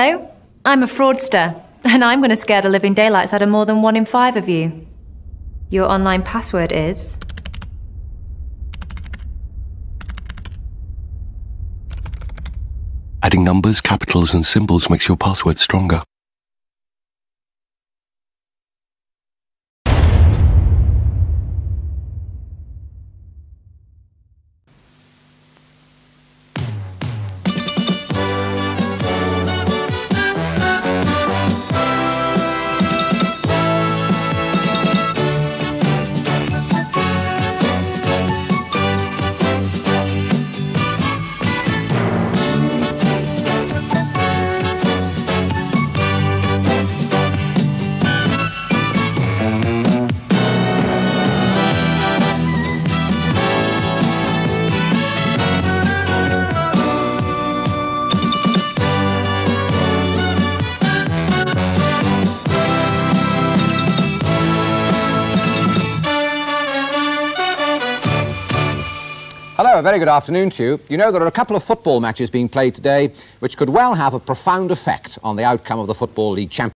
Hello, I'm a fraudster, and I'm going to scare the living daylights out of more than one in five of you. Your online password is. Adding numbers, capitals, and symbols makes your password stronger. Hello, a very good afternoon to you. You know, there are a couple of football matches being played today which could well have a profound effect on the outcome of the Football League Championship.